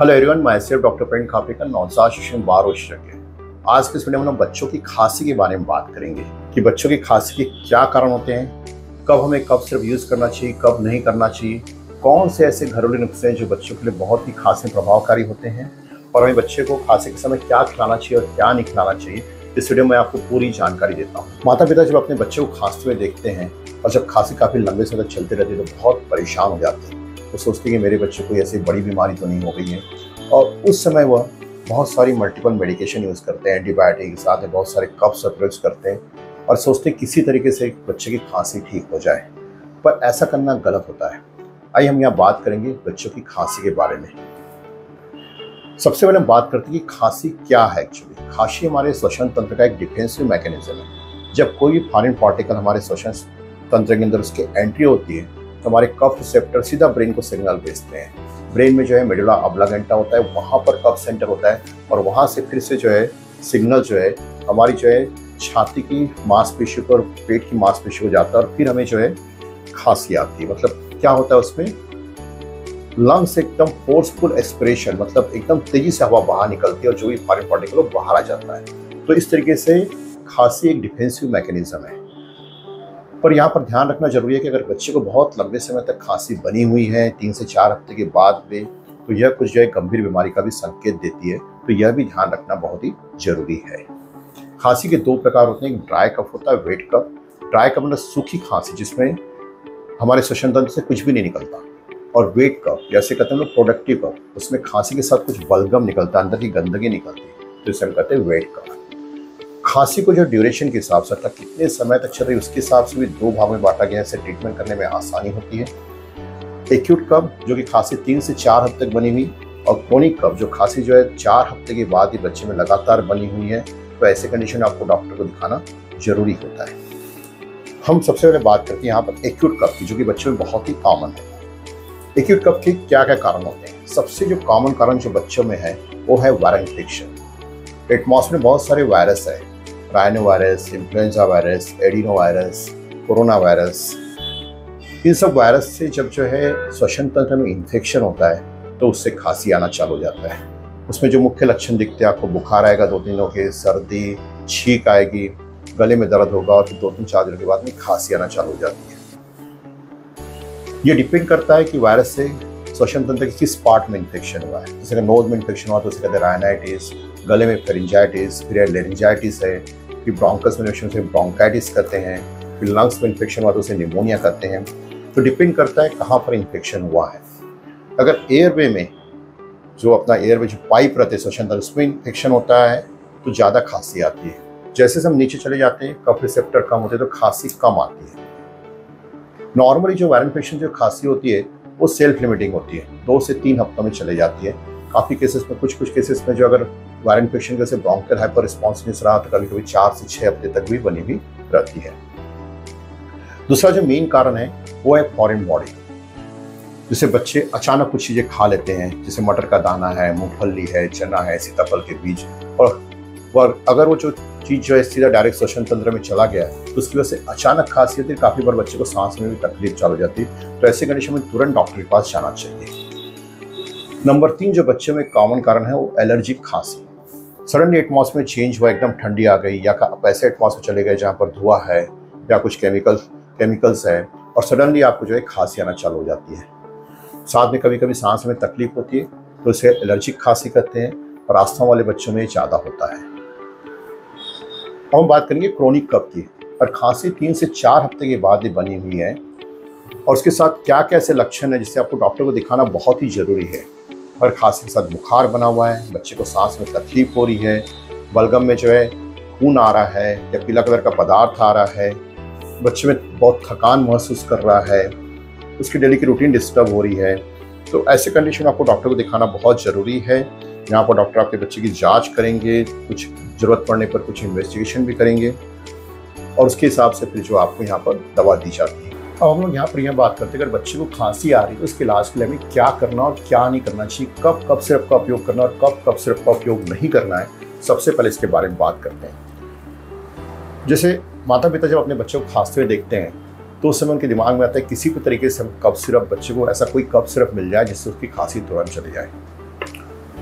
Hello everyone, मैं सेफ़ doctor Prem Khape का नवजात शिशु बार विशेषज्ञ आज के इस वीडियो में हम बच्चों की खांसी के बारे में बात करेंगे कि बच्चों की खांसी के क्या कारण होते हैं, कब हमें कब सिर्फ़ यूज़ करना चाहिए, कब नहीं करना चाहिए, कौन से ऐसे घरेलू नुस्खे हैं जो बच्चों के लिए बहुत ही खांसी प्रभावकारी होते हैं, और हमें बच्चे को खांसी के समय क्या खिलाना चाहिए और क्या नहीं खिलाना चाहिए, इस वीडियो में आपको पूरी जानकारी देता हूँ। माता पिता जब अपने बच्चे को खांसते हुए देखते हैं और जब खांसी काफ़ी लंबे समय तक चलती रहती है तो बहुत परेशान हो जाते हैं। वो सोचते हैं कि मेरे बच्चे को ऐसी बड़ी बीमारी तो नहीं हो गई है। और उस समय वह बहुत सारी मल्टीपल मेडिकेशन यूज़ करते हैं एंटीबायोटिक साथ में बहुत सारे कफ सप्रेस करते हैं और सोचते किसी तरीके से बच्चे की खांसी ठीक हो जाए। पर ऐसा करना गलत होता है। आइए हम यहाँ बात करेंगे बच्चों की खांसी के बारे में। सबसे पहले हम बात करते हैं कि खांसी क्या है एक्चुअली खांसी हमारे श्वसन तंत्र का एक डिफेंसिव मैकेनिज्म है। जब कोई भी फॉरिन पार्टिकल हमारे श्वसन तंत्र के अंदर उसकी एंट्री होती है तो हमारे कफ रिसेप्टर सीधा ब्रेन को सिग्नल भेजते हैं। ब्रेन में जो है मेडुला अबलागेंटा होता है, वहाँ पर कफ सेंटर होता है और वहाँ से फिर से जो है सिग्नल जो है हमारी जो है छाती की मांसपेशी को और पेट की मांसपेशी को जाता है और फिर हमें जो है खांसी आती है। मतलब क्या होता है उसमें? लंग्स एकदम फोर्सफुल एक्सप्रेशन मतलब एकदम तेज़ी से हवा बाहर निकलती है और जो भी फॉरिन पार्टिकल बाहर आ जाता है। तो इस तरीके से खांसी एक डिफेंसिव मैकेनिज्म है। पर यहाँ पर ध्यान रखना ज़रूरी है कि अगर बच्चे को बहुत लंबे समय तक खांसी बनी हुई है, तीन से चार हफ़्ते के बाद में तो यह कुछ जो है गंभीर बीमारी का भी संकेत देती है तो यह भी ध्यान रखना बहुत ही ज़रूरी है। खांसी के दो प्रकार होते हैं ड्राई कफ होता है, वेट कफ। ड्राई कफ मतलब सूखी खांसी, जिसमें हमारे श्वसन तंत्र से कुछ भी नहीं निकलता। और वेट कफ, जैसे कहते हैं प्रोडक्टिव कफ, उसमें खांसी के साथ कुछ बलगम निकलता है, अंदर की गंदगी निकलती है तो इसे हम कहते हैं वेट कफ। खांसी को जो ड्यूरेशन के हिसाब से अर्थात कितने समय तक चल रही है, उसके हिसाब से भी दो भाग में बांटा गया है। ट्रीटमेंट करने में आसानी होती है। एक्यूट कब जो कि खांसी तीन से चार हफ़्ते तक बनी हुई, और क्रोनिक कब जो खांसी जो है चार हफ़्ते के बाद ही बच्चे में लगातार बनी हुई है। तो ऐसे कंडीशन में आपको डॉक्टर को दिखाना ज़रूरी होता है। हम सबसे पहले बात करते हैं यहाँ पर एक्यूट कप की, जो कि बच्चों में बहुत ही कॉमन है। एक्यूट कप के क्या क्या कारण होते हैं? सबसे जो कॉमन कारण जो बच्चों में है, वो है वायरल इन्फेक्शन एटमॉस में बहुत सारे वायरस है। Rhino virus influenza virus adeno virus corona virus इन सब वायरस से जब जो है श्वसन तंत्र में इन्फेक्शन होता है तो उससे खांसी आना चालू हो जाता है। उसमें जो मुख्य लक्षण दिखते हैं, आपको बुखार आएगा, दो तीन दिनों के सर्दी, छींक आएगी, गले में दर्द होगा और दो तीन चार दिनों के बाद में खांसी आना चालू हो जाती है। ये डिपेंड करता है कि वायरस से श्वसन तंत्र के किस पार्ट में इन्फेक्शन हुआ है। जैसे नोज़ में इन्फेक्शन हुआ तो उसे कहते हैं रायनाइटिस गले में फेरिंजाइटिस फिर लेरिंजाइटिस है। फिर ब्रोंकस में इन्फेक्शन से ब्रोंकाइटिस करते हैं फिर लंग्स में इन्फेक्शन हुआ तो उसे निमोनिया करते हैं। तो डिपेंड करता है कहाँ पर इन्फेक्शन हुआ है। अगर एयरवे में जो अपना एयरवे जो पाइप रहते हैं श्वसन उसमें इन्फेक्शन होता है तो ज़्यादा खांसी आती है। जैसे हम नीचे चले जाते हैं, कफ रिसेप्टर कम होते हैं तो खांसी कम आती है। नॉर्मली जो वायरल इन्फेक्शन जो खांसी होती है, वो सेल्फ लिमिटिंग होती है। दो से तीन हफ्तों में चले जाती है। काफ़ी केसेस में कुछ कुछ केसेस में जो अगर वायरल इन्फेक्शन जैसे ब्रोंकल हाइपर रिस्पॉन्सिवनेस रहा तो कभी कभी चार से छह हफ़्ते तक भी बनी हुई रहती है। दूसरा जो मेन कारण है, वो है फॉरेन बॉडी जिसे बच्चे अचानक कुछ चीज़ें खा लेते हैं, जैसे मटर का दाना है, मूंगफली है, चना है, सीताफल के बीज, और और अगर वो जो चीज़ जो है सीधा डायरेक्ट श्वसन तंत्र में चला गया है तो उसकी वजह से अचानक खांसी होती है काफ़ी बार बच्चे को सांस में भी तकलीफ़ चालू जाती है तो ऐसी कंडीशन में तुरंत डॉक्टर के पास जाना चाहिए। नंबर तीन जो बच्चे में कॉमन कारण है, वो एलर्जिक खांसी। सडनली एटमॉस में चेंज हुआ, एकदम ठंडी आ गई, या आप ऐसे एटमॉस में चले गए जहाँ पर धुआँ है, या कुछ केमिकल केमिकल्स है, और सडनली आपको जो है खांसी आना चालू हो जाती है। साथ में कभी कभी सांस में तकलीफ़ होती है तो इसे एलर्जिक खांसी कहते हैं, और आस्था वाले बच्चों में ज़्यादा होता है। अब हम बात करेंगे क्रोनिक कप की, और खांसी तीन से चार हफ़्ते के बाद ही बनी हुई है, और उसके साथ क्या क्या ऐसे लक्षण है जिससे आपको डॉक्टर को दिखाना बहुत ही ज़रूरी है। और खांसी के साथ बुखार बना हुआ है, बच्चे को सांस में तकलीफ़ हो रही है, बलगम में जो है खून आ रहा है या पीला कलर का पदार्थ आ रहा है, बच्चे में बहुत थकान महसूस कर रहा है, उसकी डेली की रूटीन डिस्टर्ब हो रही है। तो ऐसे कंडीशन में आपको डॉक्टर को दिखाना बहुत ज़रूरी है। यहाँ पर डॉक्टर आपके बच्चे की जाँच करेंगे, कुछ ज़रूरत पड़ने पर कुछ इन्वेस्टिगेशन भी करेंगे और उसके हिसाब से फिर जो आपको यहाँ पर दवा दी जाती है। अब हम लोग यहाँ पर यह बात करते हैं अगर बच्चे को खांसी आ रही है तो उसके इलाज के लिए हमें क्या करना और क्या नहीं करना चाहिए, कब कब सिरप का उपयोग करना और कब कब सिरप का उपयोग नहीं करना है, सबसे पहले इसके बारे में बात करते हैं। जैसे माता पिता जब अपने बच्चों को खांसते हुए देखते हैं तो उस समय उनके दिमाग में आता है किसी भी तरीके से हम कफ सिरप बच्चे को ऐसा कोई कब सिरप मिल जाए जिससे उसकी खांसी तुरंत चली जाए।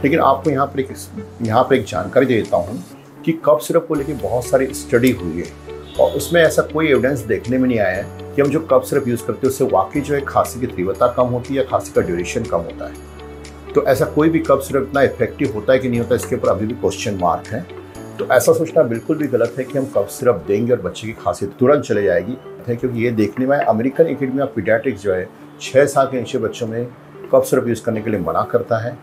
लेकिन आपको यहाँ पर एक यहाँ पर एक जानकारी दे देता हूँ कि कब सिरप को लेकर बहुत सारी स्टडी हुई है। और उसमें ऐसा कोई एविडेंस देखने में नहीं आया है कि हम जो कफ सिरप यूज़ करते हैं, उससे वाकई जो है खांसी की तीव्रता कम होती है या खांसी का ड्यूरेशन कम होता है। तो ऐसा कोई भी कफ सिरप इतना इफ़ेक्टिव होता है कि नहीं होता, इसके ऊपर अभी भी क्वेश्चन मार्क है। तो ऐसा सोचना बिल्कुल भी गलत है कि हम कफ सिरप देंगे और बच्चे की खांसी तुरंत चले जाएगी। है क्योंकि ये देखने में अमेरिकन एकेडमी ऑफ़ पीडियाट्रिक्स जो है छः साल के नीचे बच्चों में कफ सिरप यूज़ करने के लिए मना करता है।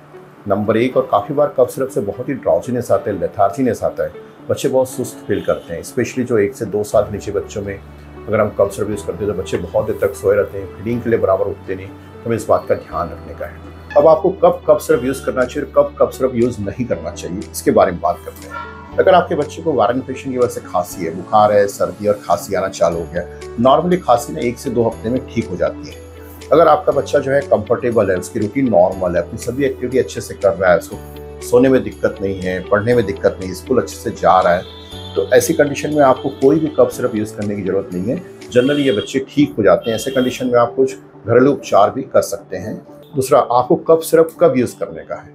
नंबर एक, और काफ़ी बार कफ सिरप से बहुत ही ड्राउजीनेस आता है लेथार्जीनेस आता है। बच्चे बहुत सुस्त फील करते हैं स्पेशली जो एक से दो साल नीचे बच्चों में अगर हम सिरप यूज़ करते हैं तो बच्चे बहुत देर तक सोए रहते हैं फीडिंग के लिए बराबर उठते नहीं तो हमें इस बात का ध्यान रखने का है। अब आपको कब कब सिरप यूज़ करना चाहिए और कब कब सिरप यूज़ नहीं करना चाहिए, इसके बारे में बात करते हैं। अगर आपके बच्चे को वायरल इन्फेक्शन की वजह से खांसी है, बुखार है, सर्दी और खांसी आना चालू हो गया नॉर्मली खांसी ना एक से दो हफ़्ते में ठीक हो जाती है। अगर आपका बच्चा जो है कंफर्टेबल है, उसकी रूटीन नॉर्मल है, अपनी सभी एक्टिविटी अच्छे से कर रहा है, उसको सोने में दिक्कत नहीं है, पढ़ने में दिक्कत नहीं, स्कूल अच्छे से जा रहा है तो ऐसी कंडीशन में आपको कोई भी कफ सिरप यूज़ करने की ज़रूरत नहीं है। जनरली ये बच्चे ठीक हो जाते हैं, ऐसे कंडीशन में आप कुछ घरेलू उपचार भी कर सकते हैं। दूसरा, आपको कफ सिरप कब यूज़ करने का है।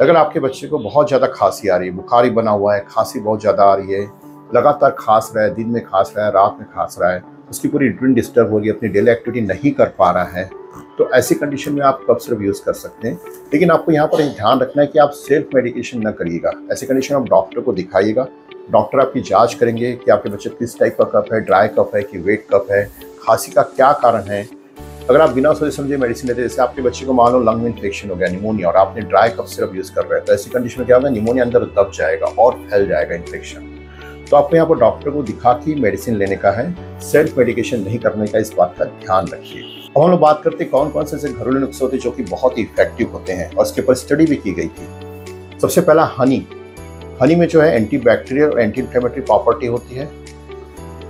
अगर आपके बच्चे को बहुत ज़्यादा खांसी आ रही है, बुखारी बना हुआ है, खांसी बहुत ज़्यादा आ रही है, लगातार खांस रहा है, दिन में खांस रहा है, रात में खांस रहा है, उसकी पूरी रूटीन डिस्टर्ब हो गई अपनी डेली एक्टिविटी नहीं कर पा रहा है तो ऐसी कंडीशन में आप कब सिर्फ़ यूज़ कर सकते हैं। लेकिन आपको यहाँ पर ध्यान रखना है कि आप सेल्फ मेडिकेशन न करिएगा। ऐसी कंडीशन आप डॉक्टर को दिखाइएगा। डॉक्टर आपकी जाँच करेंगे कि आपके बच्चे किस टाइप का कफ है ड्राई कफ है कि वेट कफ है, खांसी का क्या कारण है। अगर आप बिना सोचे समझे मेडिसिन लेते जैसे आपके बच्चे को मान लो लंग में इन्फेक्शन हो गया निमोनिया और आपने ड्राई कफ सिर्फ़ यूज़ कर रहे हैं तो ऐसी कंडीशन में क्या होगा? निमोनिया अंदर दब जाएगा और फैल जाएगा इन्फेक्शन तो आपको यहाँ पर डॉक्टर को दिखा के मेडिसिन लेने का है। सेल्फ मेडिकेशन नहीं करने का इस बात का ध्यान रखिए। अब हम लोग बात करते हैं कौन कौन से ऐसे घरेलू नुस्खे होते हैं जो कि बहुत ही इफ़ेक्टिव होते हैं और इसके ऊपर स्टडी भी की गई थी। सबसे पहला हनी हनी में जो है एंटी बैक्टीरियल और एंटी इन्फ्लेमेटरी प्रॉपर्टी होती है।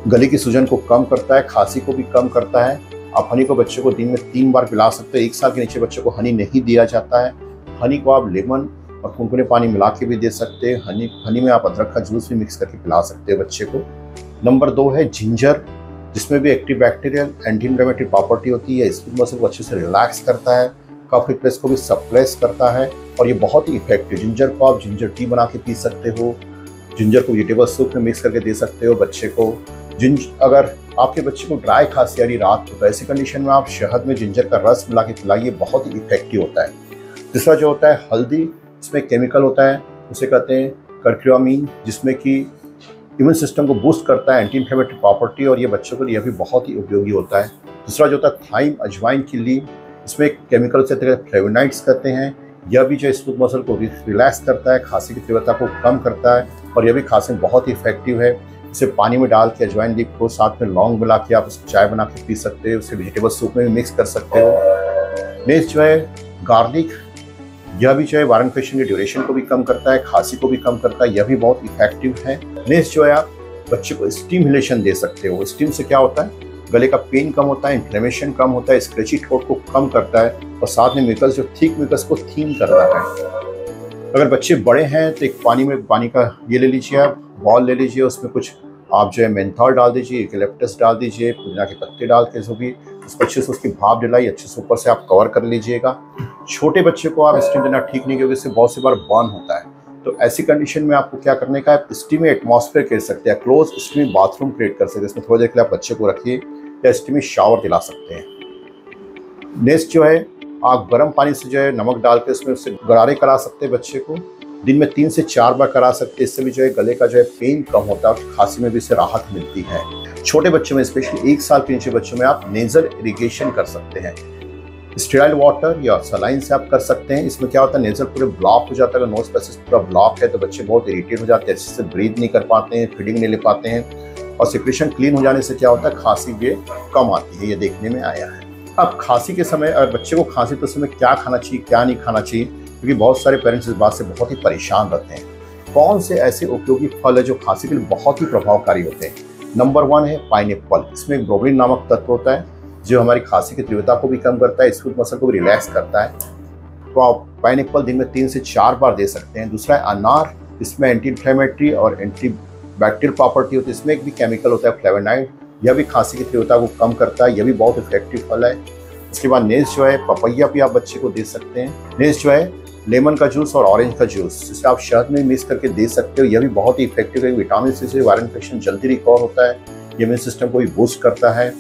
गले की सूजन को कम करता है, खांसी को भी कम करता है। आप हनी को बच्चे को दिन में तीन बार पिला सकते हो, एक साल के नीचे बच्चे को हनी नहीं दिया जाता है। हनी को आप लेमन और कुनकुने पानी मिला के भी दे सकते हैं। हनी हनी में आप अदरक का जूस भी मिक्स करके पिला सकते हैं बच्चे को। नंबर दो है जिंजर जिसमें भी एक्टिव बैक्टीरियल एंटी प्रॉपर्टी होती है स्किन मसल को अच्छे से रिलैक्स करता है कफ रिप्लेस को भी सप्रेस करता है और ये बहुत ही इफ़ेक्टिव जिंजर को आप जिंजर टी बना के पी सकते हो जिंजर को वेजिटेबल सूप में मिक्स करके दे सकते हो बच्चे को। जिंज अगर आपके बच्चे को ड्राई खांसी आ रही रात को तो ऐसी कंडीशन में आप शहद में जिंजर का रस मिला के पिलाइए, बहुत ही इफ़ेक्टिव होता है। दूसरा जो होता है, हल्दी, इसमें केमिकल होता है, उसे कहते हैं कर्क्योमिन जिसमें कि इम्यून सिस्टम को बूस्ट करता है एंटी इन्फ्लेमेटरी प्रॉपर्टी और ये बच्चों के लिए भी बहुत ही उपयोगी होता है। दूसरा जो होता है थाइम अजवाइन की ली इसमें केमिकल से फ्लेवोनाइड्स कहते हैं। यह भी जो स्मूथ मसल को रिलैक्स करता है, खांसी की तीव्रता को कम करता है और यह भी खांसी में बहुत ही इफ़ेक्टिव है। इसे पानी में डाल के अजवाइन लीप को साथ में लौंग मिला के आप उसे चाय बना के पी सकते हो, उसे वेजिटेबल सूप में भी मिक्स कर सकते हो। नेक्स्ट जो है गार्लिक यह भी जो है वारन फेशन के ड्यूरेशन को भी कम करता है, खांसी को भी कम करता है, यह भी बहुत इफ़ेक्टिव है। नेक्स्ट जो है आप, बच्चे को स्टीमुलेशन दे सकते हो। स्टीम से क्या होता है? गले का पेन कम होता है इन्फ्लेमेशन कम होता है स्क्रेची ठोट को कम करता है और साथ में मिकस जो थीक मिकस को थीन करता है। अगर बच्चे बड़े हैं तो एक पानी में पानी का ये ले लीजिए आप बॉल ले लीजिए, उसमें कुछ आप जो है मेंथॉल डाल दीजिए इकलेप्टस डाल दीजिए, पुदीना के पत्ते डाल के जो भी उसको अच्छे से उसकी भाप दिलाई, अच्छे से ऊपर से आप कवर कर लीजिएगा। छोटे बच्चे को आप स्टीम देना ठीक नहीं, क्योंकि इससे बहुत सी बार बर्न होता है। तो ऐसी कंडीशन में आपको क्या करने का है? स्टीमी एटमॉस्फेयर कर सकते हैं। क्लोज स्टीमी बाथरूम क्रिएट कर सकते हैं। इसमें थोड़ी देर के लिए आप बच्चे को रखिए या स्टीमी शावर दिला सकते हैं। नेक्स्ट जो है, आप गर्म पानी से जो है नमक डाल के उसमें उससे गरारे करा सकते हैं बच्चे को। दिन में तीन से चार बार करा सकते हैं। इससे भी जो है गले का जो है पेन कम होता है और खांसी में भी इससे राहत मिलती है। छोटे बच्चों में स्पेशली एक साल के नीचे बच्चों में आप नेजल इरीगेशन कर सकते हैं। स्टेराइल वाटर या सलाइन से आप कर सकते हैं। इसमें क्या होता है नेजल पूरे ब्लॉक हो जाता है। अगर नोज़ पैसेज पूरा ब्लॉक है तो बच्चे बहुत इरीटेट हो जाते हैं, अच्छे से ब्रीथ नहीं कर पाते हैं फीडिंग नहीं ले पाते हैं। और सिक्रेशन क्लीन हो जाने से क्या होता है, खांसी भी कम आती है, ये देखने में आया है। अब खांसी के समय, अगर बच्चे को खांसी तो समय क्या खाना चाहिए, क्या नहीं खाना चाहिए, क्योंकि बहुत सारे पेरेंट्स इस बात से बहुत ही परेशान रहते हैं। कौन से ऐसे उपयोगी फल है जो खांसी के लिए बहुत ही प्रभावकारी होते हैं? नंबर वन है पाइन इसमें ग्रोबलिन नामक तत्व होता है। जो हमारी खांसी की तीव्रता को भी कम करता है स्मूथ मसल को भी रिलैक्स करता है तो आप पाइन दिन में तीन से चार बार दे सकते हैं। दूसरा है अनार, इसमें एंटी इन्फ्लेमेटरी और एंटी बैक्टीरियल प्रॉपर्टी होती है, इसमें एक भी केमिकल होता है फ्लेवेनाइड यह भी खांसी की तीव्रता को कम करता है, यह भी बहुत इफ़ेक्टिव फल है। इसके बाद नेज जो है पपैया भी आप बच्चे को दे सकते हैं। नेज जो है लेमन का जूस और ऑरेंज का जूस जिसे आप शहद में मिक्स करके दे सकते हो, यह भी बहुत ही इफ़ेक्टिव है। विटामिन सी से वायरल इन्फेक्शन जल्दी रिकवर होता है इम्यून सिस्टम को भी बूस्ट करता है।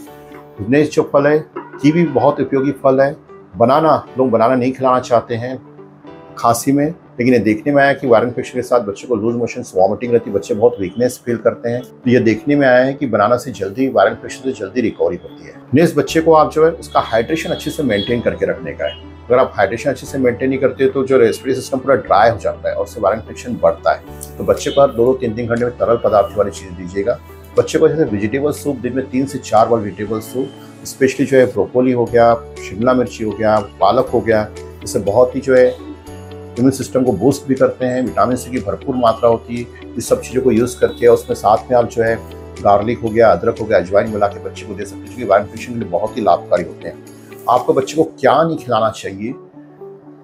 नेक्स्ट जो फल है कीवी बहुत उपयोगी फल है। बनाना, लोग बनाना नहीं खिलाना चाहते हैं, खांसी में, लेकिन ये देखने में आया कि वायरल इन्फेक्शन के साथ बच्चों को लूज मोशन वॉमिटिंग रहती है, बच्चे बहुत वीकनेस फील करते हैं। तो ये देखने में आया है कि बनाना से जल्दी वायरल इन्फेक्शन से जल्दी रिकवरी होती है। नेक्स्ट बच्चे को आप जो है, उसका हाइड्रेशन अच्छे से मेंटेन करके रखने का है। अगर आप हाइड्रेशन अच्छे से मेंटेन नहीं करते तो जो रेस्पिरेटरी सिस्टम पूरा ड्राई हो जाता है और उससे वायरल इन्फेक्शन बढ़ता है। तो बच्चे को दो दो तीन तीन घंटे में तरल पदार्थ वाली चीज़ दीजिएगा। बच्चे को जैसे वेजिटेबल सूप दिन में तीन से चार बार वेजिटेबल सूप स्पेशली जो है ब्रोकोली हो गया, शिमला मिर्ची हो गया, पालक हो गया, इससे बहुत ही जो है इम्यून सिस्टम को बूस्ट भी करते हैं विटामिन सी की भरपूर मात्रा होती है, इस सब चीज़ों को यूज़ करके उसमें साथ में आप जो है गार्लिक हो गया, अदरक हो गया, अजवाइन मिला के बच्चे को दे सकते हैं क्योंकि वायरल इन्फेक्शन के लिए बहुत ही लाभकारी होते हैं। आपको बच्चे को क्या नहीं खिलाना चाहिए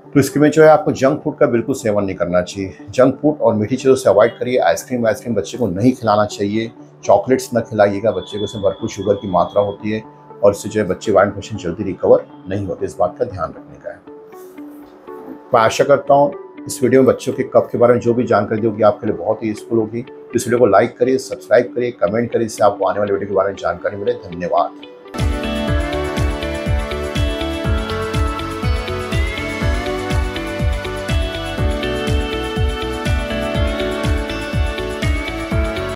तो इसके में जो है आपको जंक फ़ूड का बिल्कुल सेवन नहीं करना चाहिए। जंक फ़ूड और मीठी चीज़ों से अवॉइड करिए आइसक्रीम आइसक्रीम बच्चे को नहीं खिलाना चाहिए। चॉकलेट्स न खिलाइएगा, बच्चे को इसमें भरपूर शुगर की मात्रा होती है और इससे जो है बच्चे वाइन इन्फेक्शन जल्दी रिकवर नहीं होते, इस बात का ध्यान रखने का है। मैं आशा करता हूँ इस वीडियो में बच्चों के कप के बारे में जो भी जानकारी होगी आपके लिए बहुत ही यूजफुल होगी। इस वीडियो को लाइक करिए सब्सक्राइब करिए कमेंट करिए, इससे आपको आने वाले वीडियो के बारे में जानकारी मिले। धन्यवाद।